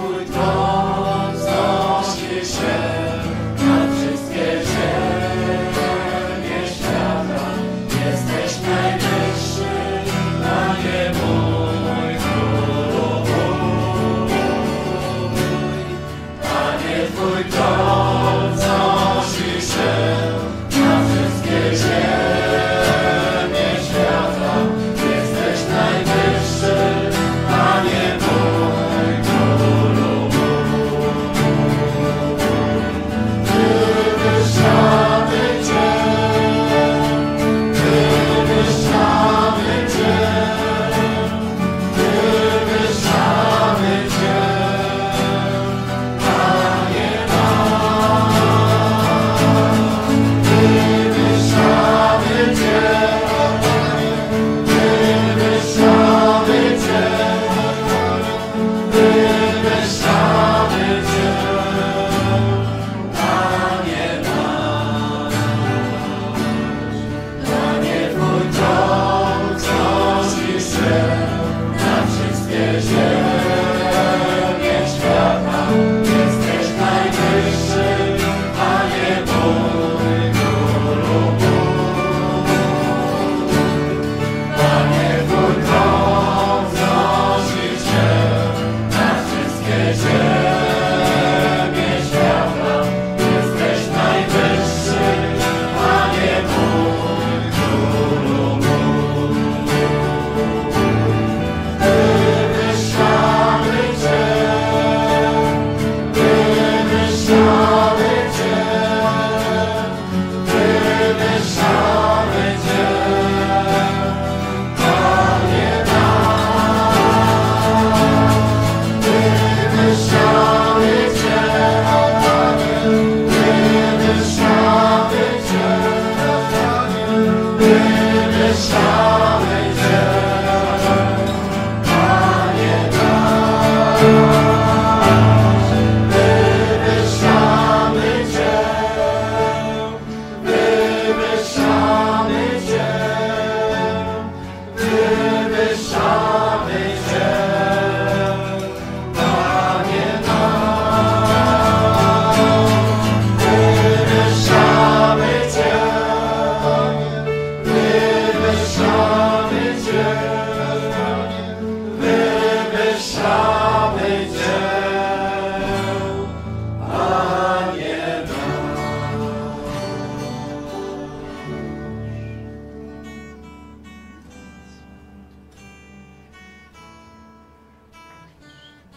Good job.